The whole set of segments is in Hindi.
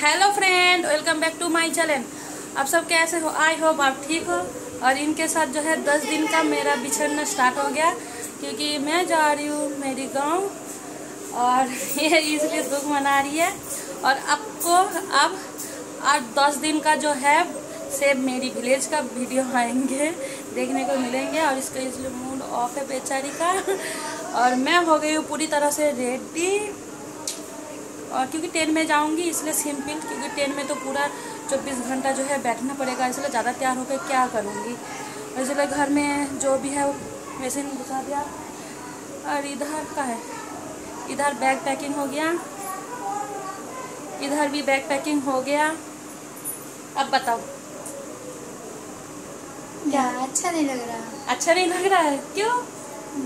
Hello friend welcome back to my channel आप सब कैसे हो? आई होप आप ठीक हो। और इनके साथ जो है, दस दिन का मेरा बिछड़ना स्टार्ट हो गया, क्योंकि मैं जा रही हूँ मेरी गाँव। और ये इसलिए दुख मना रही है। और आपको अब आज दस दिन का जो है से मेरी विलेज का वीडियो आएँगे। देखने को मिलेंगे। और इसका इसलिए मूड ऑफ़ है बेचारी का। और मैं हो गई हूँ पूरी तरह से रेडी और क्योंकि ट्रेन में जाऊँगी इसलिए सिंपल क्योंकि ट्रेन में तो पूरा चौबीस घंटा जो है बैठना पड़ेगा इसलिए ज़्यादा तैयार होकर क्या करूँगी। इसलिए घर में जो भी है वैसे नहीं घुसा दिया। और इधर का है इधर बैग पैकिंग हो गया। इधर भी बैग पैकिंग हो गया। अब बताओ। क्या अच्छा नहीं लग रहा। अच्छा नहीं लग रहा है? क्यों?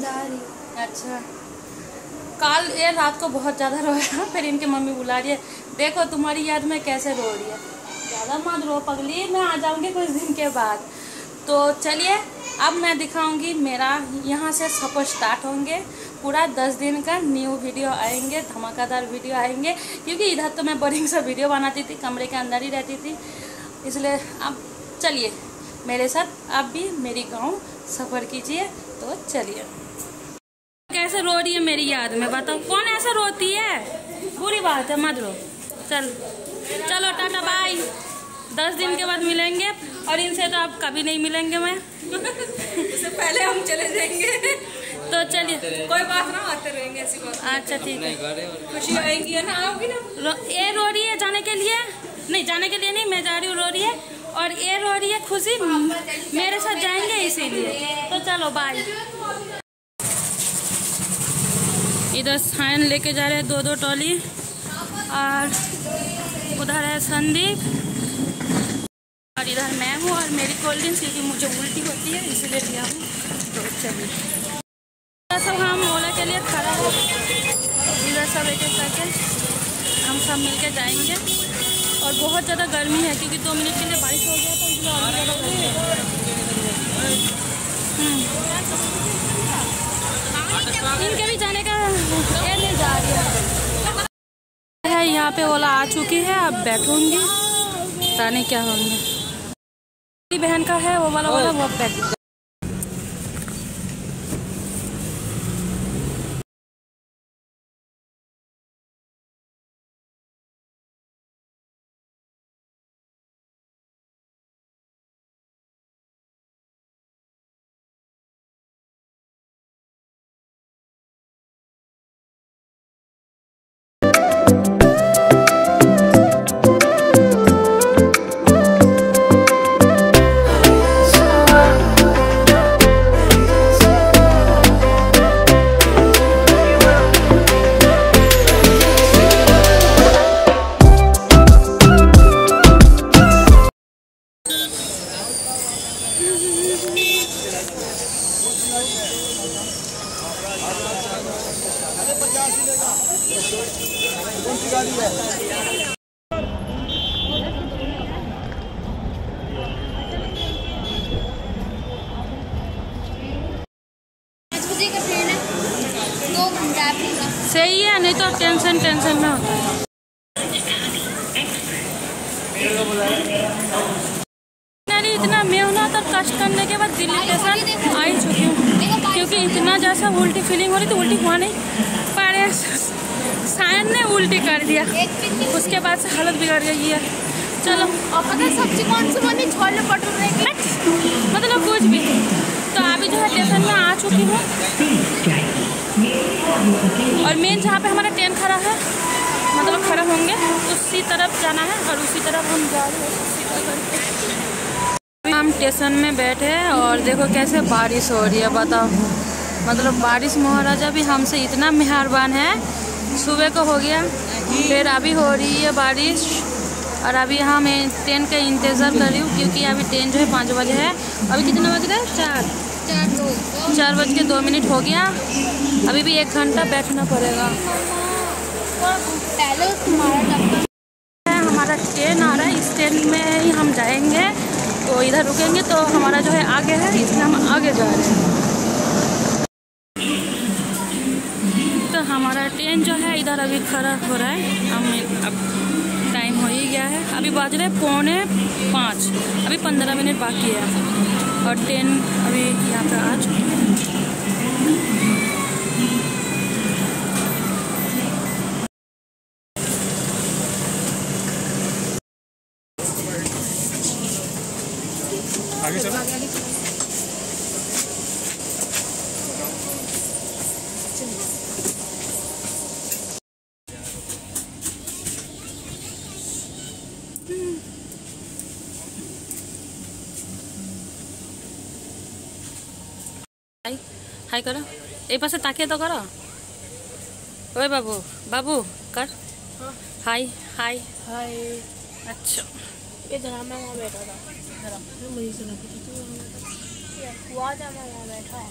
जा रही अच्छा। कल, ये रात को बहुत ज़्यादा रोया, फिर इनकी मम्मी बुला रही है, देखो, तुम्हारी याद में कैसे रो रही है? ज़्यादा मत रो, पगली, मैं आ जाऊँगी कुछ दिन के बाद। तो चलिए, अब मैं दिखाऊँगी मेरा यहाँ से सफ़र स्टार्ट होंगे। पूरा दस दिन का न्यू वीडियो आएँगे, धमाकेदार वीडियो आएँगे, क्योंकि इधर तो मैं बोरिंग सा वीडियो बनाती थी, कमरे के अंदर ही रहती थी। इसलिए अब चलिए, मेरे साथ आप भी मेरी गाँव सफ़र कीजिए तो चलिए। कैसे रो रही है मेरी याद में बताओ। कौन ऐसा रोती है? बुरी बात है मत रो। चल। चलो टाटा बाय। दस दिन के बाद मिलेंगे और इनसे तो आप कभी नहीं मिलेंगे मैं। उससे पहले हम चले जाएँगे। तो चलिए। कोई बात ना आते रहेंगे ऐसी बात अच्छा ठीक है। खुशी आएगी ना? आओगी ना? ये रो रही है जाने के लिए? नहीं जाने के लिए नहीं मैं जा रही हूँ रो रही है। और ये रो रही है खुशी मेरे साथ जाएँगे इसीलिए। तो चलो बाय। इधर सायन लेके जा रहे हैं, दो दो टॉली और उधर है संदीप। और इधर मैं हूँ, और मेरी कोल्ड ड्रिंक्स, क्योंकि मुझे उल्टी होती है, इसीलिए लिया हूँ। तो चलिए। सब हम ओला के लिए खड़ा हो इधर सब एक एक करके हम सब मिलके जाएँगे। और बहुत ज़्यादा गर्मी है, क्योंकि दो मिनट के लिए बारिश हो गया तो इसलिए और ज़्यादा गर्मी हम्म। इनके भी जा रही है, यहाँ पे ओला आ चुकी है, अब बैठूँगी। पता नहीं क्या होंगे। बहन का है, वो वाला वाला, वो बैठ सही है नहीं तो टेंशन टेंशन में होता है। इतना मेहनत और कष्ट करने के बाद दिल्ली स्टेशन आ ही चुकी हूँ क्योंकि इतना जैसा उल्टी फीलिंग हो रही थी उल्टी हुआ नहीं पर सायन ने उल्टी कर दिया। उसके बाद से हालत बिगड़ गई है। चलो। और पता सब्ज़ी कौन सी बनी? छोले भटूरे मतलब कुछ भी। तो अभी जो है स्टेशन में आ चुकी हूँ। और मेन जहाँ पे हमारा ट्रेन खड़ा है मतलब खड़ा होंगे, उसी तरफ़ जाना है और उसी तरफ़ हम जा रहे हैं हम स्टेशन में बैठे हैं और देखो कैसे बारिश हो रही है, बताओ। मतलब बारिश महाराजा भी हमसे इतना मेहरबान है। सुबह को हो गया, फिर अभी हो रही है बारिश। और अभी यहाँ मैं ट्रेन का इंतज़ार कर रही हूँ, क्योंकि अभी ट्रेन जो है पाँच बजे है। अभी कितना बज रहा है? चार। चार बज के दो मिनट हो गया। अभी भी एक घंटा बैठना पड़ेगा। हमारा ट्रेन आ रहा है। इस ट्रेन में ही हम जाएँगे। तो इधर रुकेंगे तो हमारा जो है आगे है, इसलिए हम आगे जा रहे हैं। तो हमारा ट्रेन जो है इधर अभी खड़ा हो रहा है। हम अब टाइम है। अभी बाज रहे पौने पाँच। अभी पंद्रह मिनट बाकी है। और ट्रेन अभी यहाँ पर आ चुकी है। आगे चलो। হাই হাই করো এই পাশে তাকিয়ে তো করো ওই বাবু বাবু কর হাই হাই हाय আচ্ছা इधर मैं वहाँ बैठा था जरा मुझे सुना हुआ था मैं वहाँ बैठा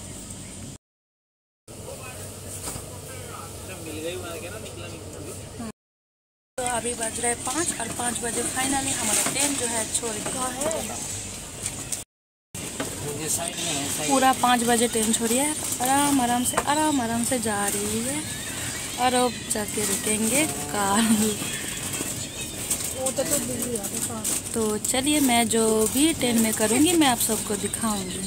तो अभी बज रहे पाँच और पाँच बजे फाइनली हमारा ट्रेन जो है छोड़ दिया है पूरा पाँच बजे ट्रेन छोड़ी है। आराम आराम से आराम आराम से जा रही है। और अब जाके रुकेंगे कार तो तो तो चलिए मैं जो भी ट्रेन में करूँगी मैं आप सबको दिखाऊँगी।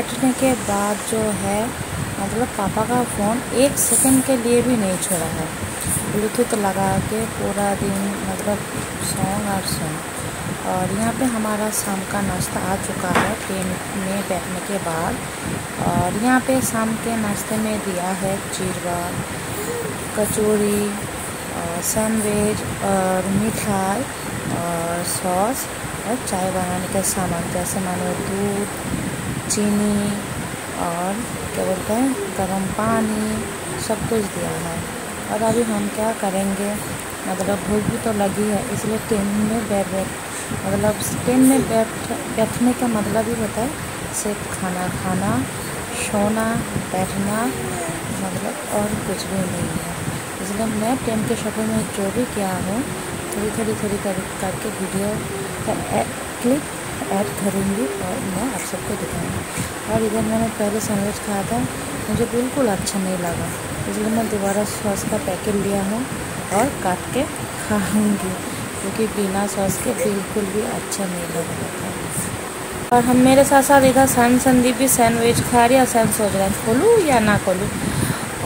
बैठने के बाद जो है मतलब पापा का फ़ोन एक सेकंड के लिए भी नहीं छोड़ा है। ब्लूटूथ लगा के पूरा दिन मतलब सॉन्ग और सॉन्ग और यहाँ पे हमारा शाम का नाश्ता आ चुका है ट्रेन में बैठने के बाद। और यहाँ पे शाम के नाश्ते में दिया है चीरवा कचौरी सैंडविच और मिठाई, और सॉस और चाय बनाने का सामान, जैसे मानो दूध चीनी और क्या बोलते हैं गर्म पानी सब कुछ दिया है। और अभी हम क्या करेंगे मतलब भूख भी तो लगी है इसलिए ट्रेन में बैठ बैठ मतलब ट्रेन में बैठ बैठने का मतलब ही होता है सिर्फ़ खाना खाना सोना बैठना मतलब और कुछ भी नहीं है। इसलिए मैं ट्रेन के सफ़र में जो भी किया हूँ थोड़ी थोड़ी थोड़ी कर, करके वीडियो का ऐड करूँगी और मैं आप सबको दिखाऊँगी। और इधर मैंने पहले सैंडविच खाया था, मुझे बिल्कुल अच्छा नहीं लगा, इसलिए मैं दोबारा सॉस का पैकेट लिया हूँ और काट के खाऊँगी, क्योंकि बिना सॉस के बिल्कुल भी अच्छा नहीं लग रहा था। और हम मेरे साथ साथ इधर सन संदीप भी सैंडविच खा रही और सन सोच रहे हैं, खोलूँ या ना खोलूँ?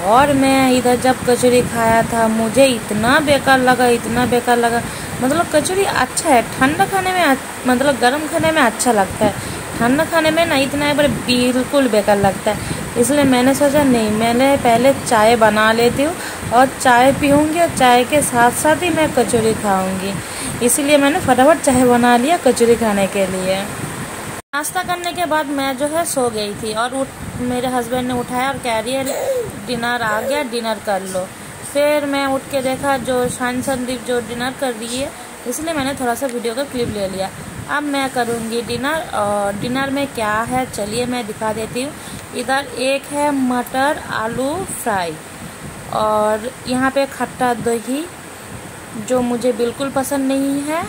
और मैं इधर जब कचौरी खाया था, मुझे इतना बेकार लगा, इतना बेकार लगा मतलब कचौरी अच्छा है, ठंडा खाने में मतलब गर्म खाने में अच्छा लगता है। ठंडा खाने में ना इतना एक बार बिल्कुल बेकार लगता है। इसलिए मैंने सोचा, नहीं, मैंने पहले चाय बना लेती हूँ और चाय पीऊँगी और चाय के साथ साथ ही मैं कचौरी खाऊँगी। इसीलिए मैंने फटाफट चाय बना लिया कचौरी खाने के लिए। नाश्ता करने के बाद मैं जो है सो गई थी और मेरे हस्बैंड ने उठाया और कह रही है डिनर आ गया, डिनर कर लो। फिर मैं उठ के देखा जो शान संदीप जो डिनर कर रही है, इसलिए मैंने थोड़ा सा वीडियो का क्लिप ले लिया। अब मैं करूँगी डिनर और डिनर में क्या है, चलिए मैं दिखा देती हूँ। इधर एक है मटर आलू फ्राई और यहाँ पे खट्टा दही, जो मुझे बिल्कुल पसंद नहीं है।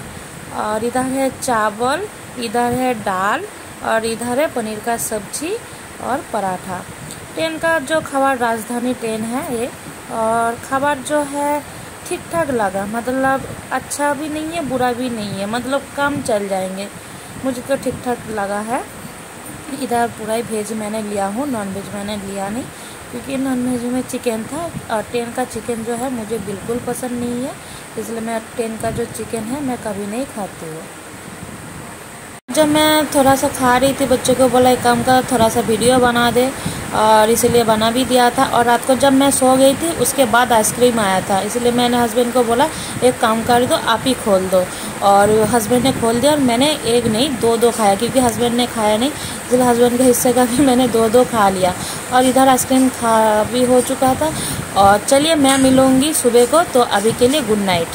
और इधर है चावल, इधर है दाल और इधर है पनीर का सब्ज़ी और पराठा। ट्रेन का जो खबर राजधानी ट्रेन है, ये और खबर जो है ठीक ठाक लगा। मतलब अच्छा भी नहीं है, बुरा भी नहीं है। मतलब कम चल जाएँगे। मुझे तो ठीक ठाक लगा है। इधर पूरा ही वेज मैंने लिया हूँ। नॉन वेज मैंने लिया नहीं, क्योंकि नॉन वेज में चिकन था और टेन का चिकन जो है, मुझे बिल्कुल पसंद नहीं है। इसलिए मैं टेन का जो चिकन है, मैं कभी नहीं खाती हूँ। जब मैं थोड़ा सा खा रही थी, बच्चों को बोला, एक काम कर, थोड़ा सा वीडियो बना दे। और इसीलिए बना भी दिया था। और रात को जब मैं सो गई थी, उसके बाद आइसक्रीम आया था। इसलिए मैंने हस्बैंड को बोला, एक काम कर दो, आप ही खोल दो। और हस्बैंड ने खोल दिया और मैंने एक नहीं, दो दो खाया, क्योंकि हस्बैंड ने खाया नहीं। इसलिए हस्बैंड के हिस्से का भी मैंने दो दो खा लिया। और इधर आइसक्रीम खा भी हो चुका था। और चलिए मैं मिलूँगी सुबह को तो अभी के लिए गुड नाइट